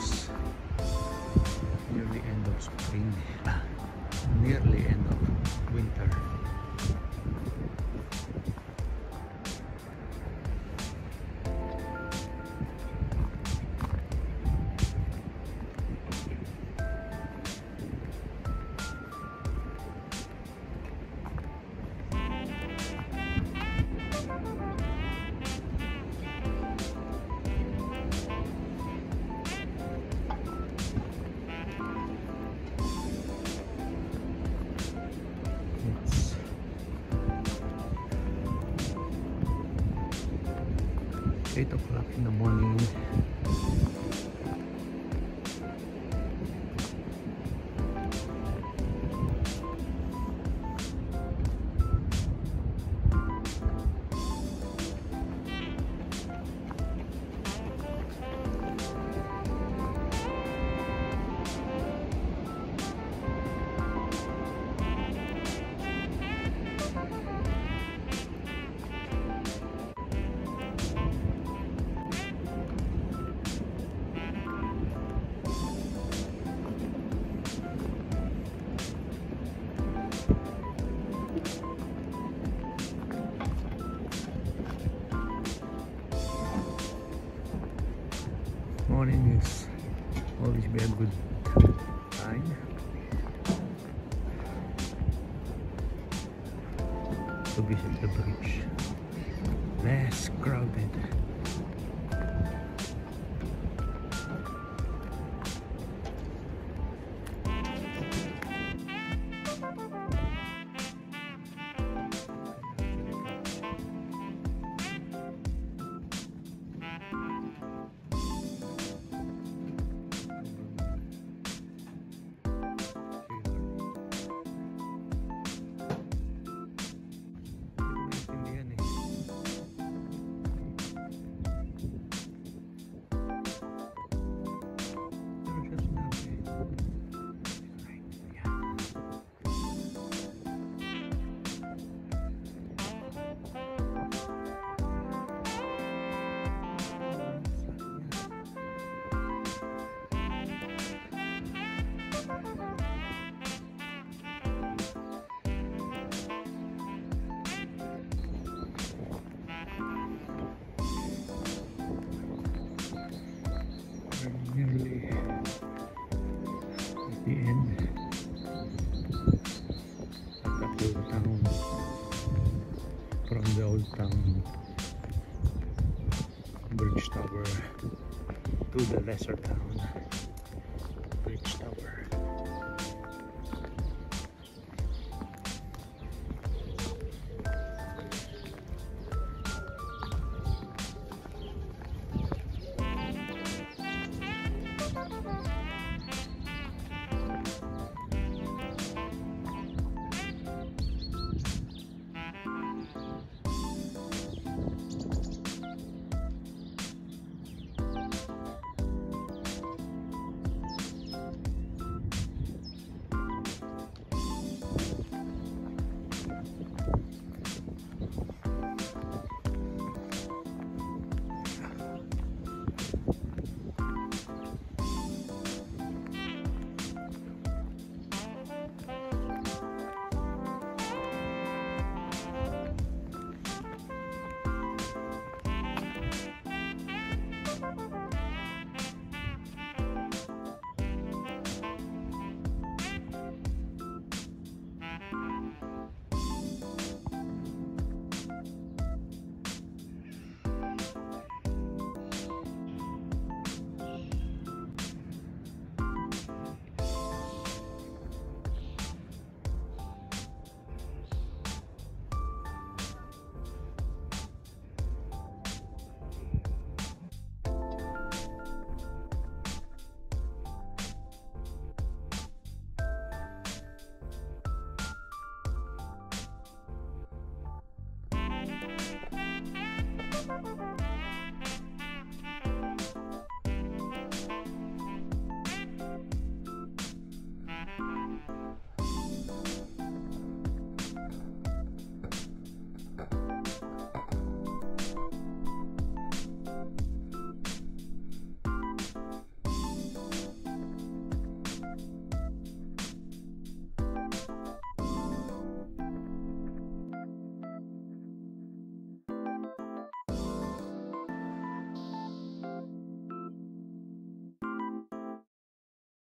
Almost nearly end of spring. Ah, nearly end of winter. 8 o'clock in the morning. Morning is always be a good time. To visit the bridge. Less crowded. at the end the town from the old town bridge tower to the lesser town bridge tower